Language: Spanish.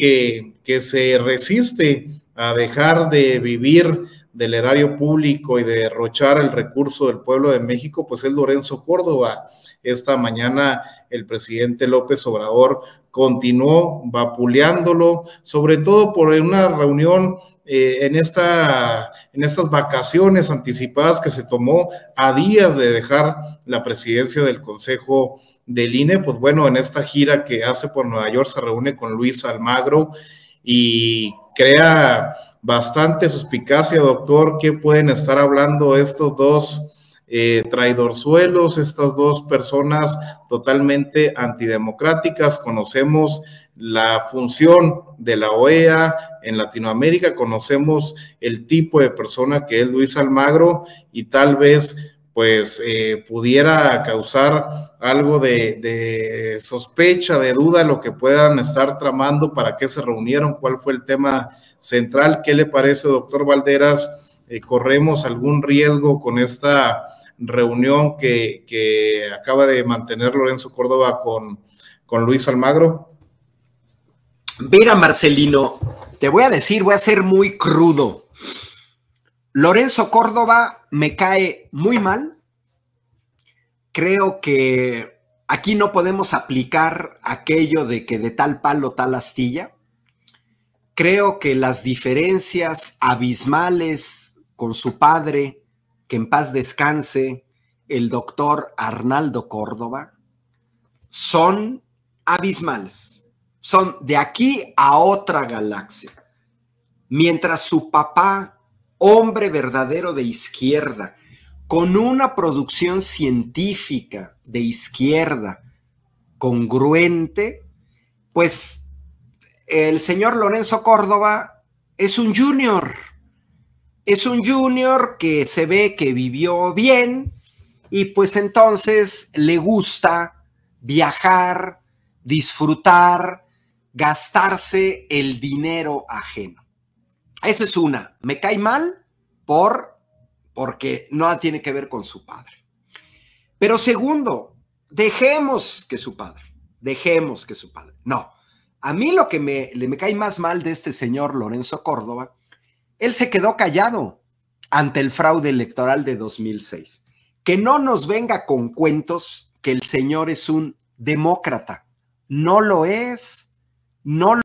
que, se resiste a dejar de vivir del erario público y de derrochar el recurso del pueblo de México, pues es Lorenzo Córdoba. Esta mañana el presidente López Obrador continuó vapuleándolo, sobre todo por una reunión eh, en, esta, en estas vacaciones anticipadas que se tomó a días de dejar la presidencia del Consejo del INE, pues bueno, en esta gira que hace por Nueva York se reúne con Luis Almagro y crea bastante suspicacia, doctor, ¿qué pueden estar hablando estos dos eh, traidorzuelos, estas dos personas totalmente antidemocráticas? Conocemos la función de la OEA en Latinoamérica, conocemos el tipo de persona que es Luis Almagro y tal vez pues eh, pudiera causar algo de, de, sospecha, de duda, lo que puedan estar tramando, para qué se reunieron, cuál fue el tema central. ¿Qué le parece, doctor Valderas? Eh, ¿Corremos algún riesgo con esta reunión que, acaba de mantener Lorenzo Córdoba con, con Luis Almagro? Mira, Marcelino, te voy a decir, voy a ser muy crudo. Lorenzo Córdoba me cae muy mal. Creo que aquí no podemos aplicar aquello de que de tal palo tal astilla. Creo que las diferencias abismales con su padre, que en paz descanse, el doctor Arnaldo Córdoba, son abismales. Son de aquí a otra galaxia. Mientras su papá, hombre verdadero de izquierda, con una producción científica de izquierda congruente, pues el señor Lorenzo Córdoba es un junior. Es un junior que se ve que vivió bien y pues entonces le gusta viajar, disfrutar, gastarse el dinero ajeno. Esa es una. Me cae mal por porque nada tiene que ver con su padre. Pero segundo, dejemos que su padre, dejemos que su padre. No, a mí lo que me, me cae más mal de este señor Lorenzo Córdoba, él se quedó callado ante el fraude electoral de 2006. Que no nos venga con cuentos que el señor es un demócrata. No lo es, no lo